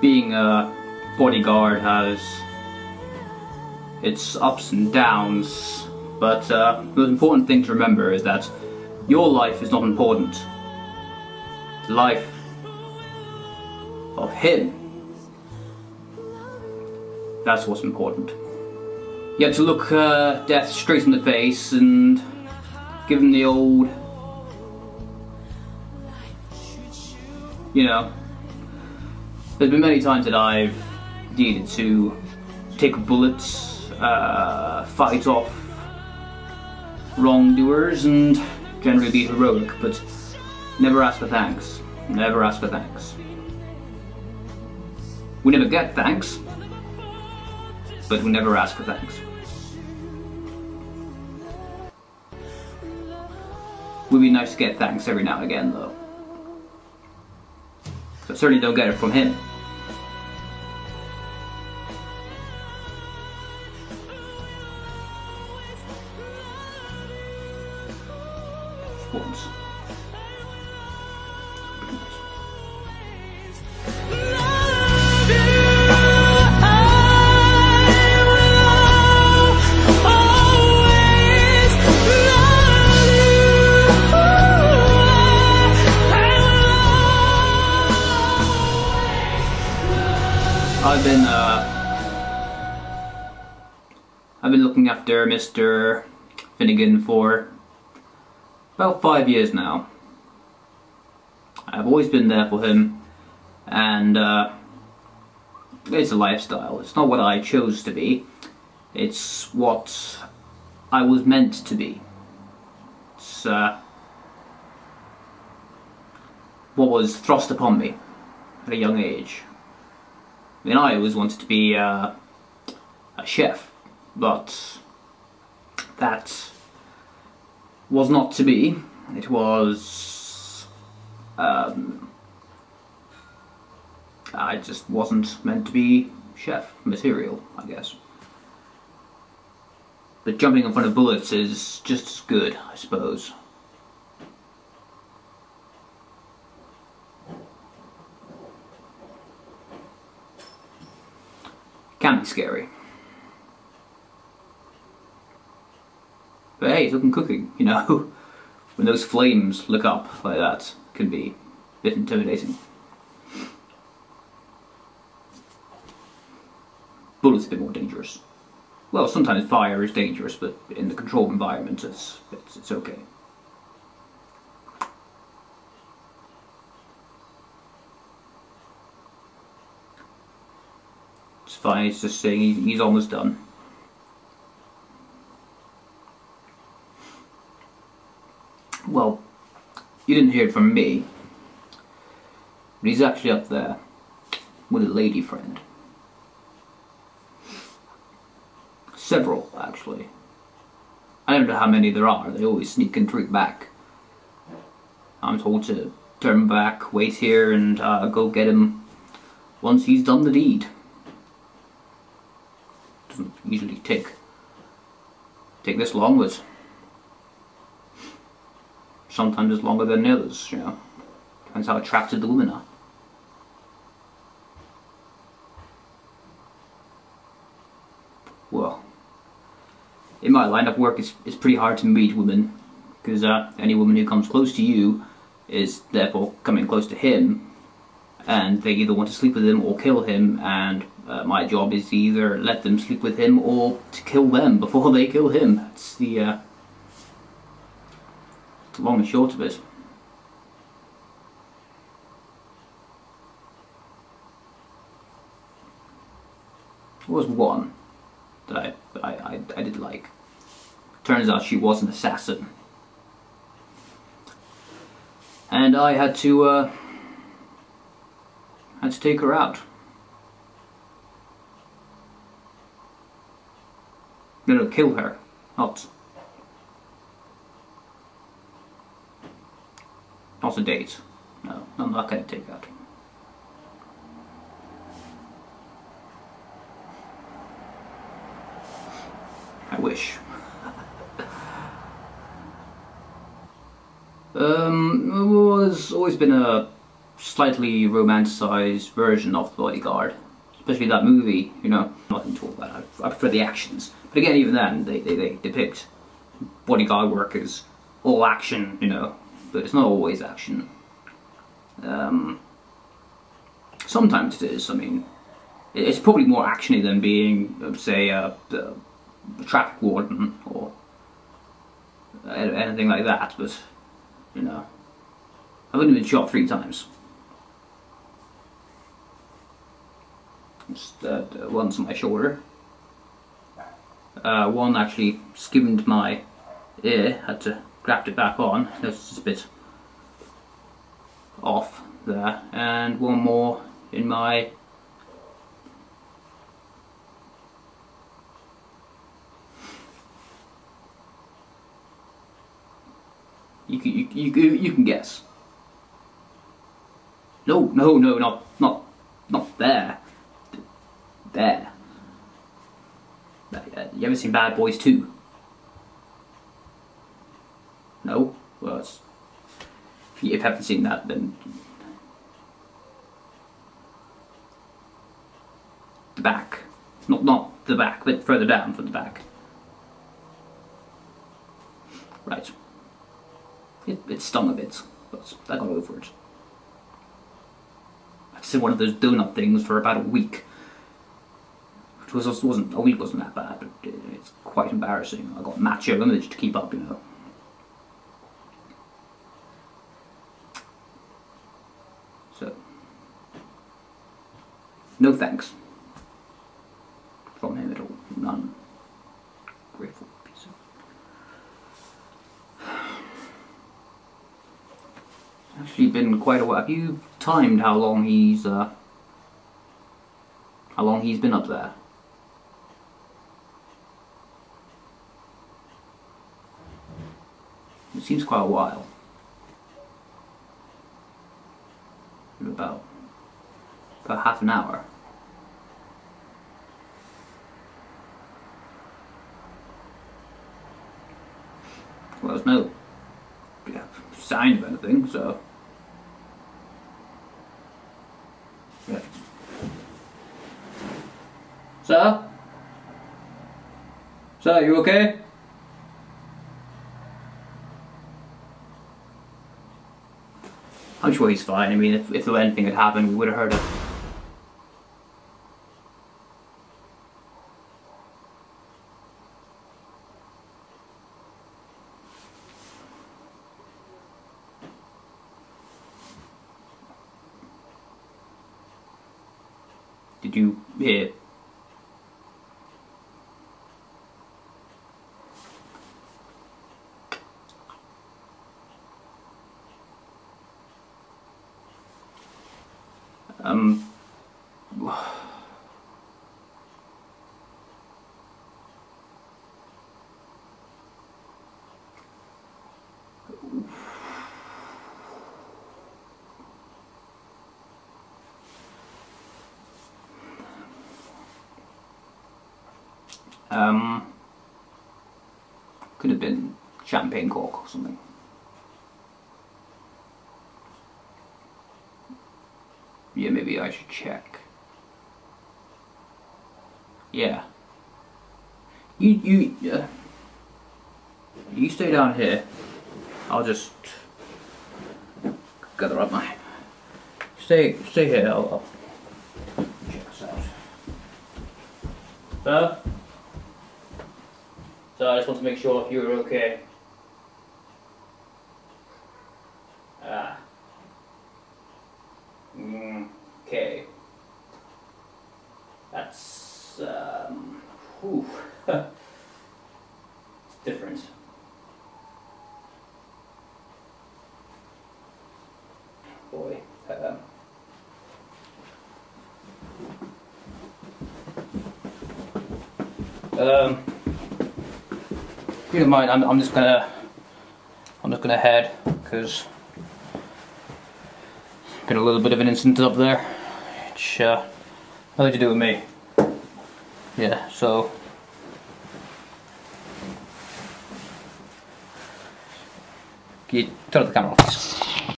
being a bodyguard has its ups and downs, but uh, the most important thing to remember is that your life is not important. The life of him. That's what's important. You have to look uh, death straight in the face and give him the old, you know. There's been many times that I've needed to take bullets, uh, fight off wrongdoers, and generally be heroic, but never ask for thanks. Never ask for thanks. We never get thanks, but we never ask for thanks. Would be nice to get thanks every now and again, though. So certainly don't get it from him. I've been uh, I've been looking after Mr. Finnegan for about five years now. I've always been there for him, and uh, it's a lifestyle. It's not what I chose to be. It's what I was meant to be. It's uh, what was thrust upon me at a young age. I mean, I always wanted to be uh, a chef, but that was not to be. It was. Um, I just wasn't meant to be chef material, I guess. But jumping in front of bullets is just as good, I suppose. Can be scary. But hey, it's open cooking, you know. when those flames look up like that, can be a bit intimidating. Bullets a bit more dangerous. Well, sometimes fire is dangerous, but in the controlled environment, it's, it's, it's okay. Fine, it's just saying he, he's almost done. Well, you didn't hear it from me, but he's actually up there with a lady friend. Several, actually. I don't know how many there are, they always sneak and creep back. I'm told to turn back, wait here, and uh, go get him once he's done the deed. Usually take take this long, but sometimes it's longer than the others, you know. Depends how attracted the women are. Well, in my line of work, it's, it's pretty hard to meet women, because uh, any woman who comes close to you is therefore coming close to him, and they either want to sleep with him or kill him, and uh, my job is to either let them sleep with him or to kill them before they kill him. That's the uh, long and short of it. There was one that I, I, I, I did like. Turns out she was an assassin. And I had to, uh, had to take her out. No, no, kill her. Not Not a date. No, I'm not going to take that. I wish. um, well, there's always been a slightly romanticized version of the bodyguard, especially that movie. You know, nothing to talk about. I, I prefer the actions, but again, even then, they, they, they depict bodyguard work as all action. You know, but it's not always action. Um, sometimes it is. I mean, it's probably more actiony than being, say, a, a traffic warden or anything like that. But you know, I've only been shot three times. Just, uh, once on my shoulder. Uh, one actually skimmed my ear, had to graft it back on. It's just a bit off there. And one more in my You can, you, you, you can guess. No, no, no, not, not, not there. There. Uh, you ever seen Bad Boys 2? No? Well, if you haven't seen that, then... The back. Not, not the back, but further down from the back. Right. It, it stung a bit, but I got over it. I did one of those donut things for about a week. Which was, wasn't, a week wasn't that bad, but it's quite embarrassing. I got macho image to keep up, you know. So, no thanks from him at all. None. Grateful. piece of. actually been quite a while. Have you timed how long he's uh, how long he's been up there? It seems quite a while. About about half an hour. Well, there's no sign of anything, so. Yeah. Sir? Sir, you okay? Sure he's fine. I mean, if, if anything had happened, we would have heard it. Did you hear? Um. Um, could have been champagne cork or something. Yeah, maybe I should check. Yeah. You, you, uh, you stay down here. I'll just gather up my. Stay, stay here. I'll, I'll check this out. Sir? So I just want to make sure if you're okay. Ah. Mm, okay. That's, um, whew. it's different. Boy. Um, um you don't mind, I'm, I'm just gonna I'm just gonna head because been a little bit of an incident up there which uh, nothing to do with me yeah so can you turn the camera off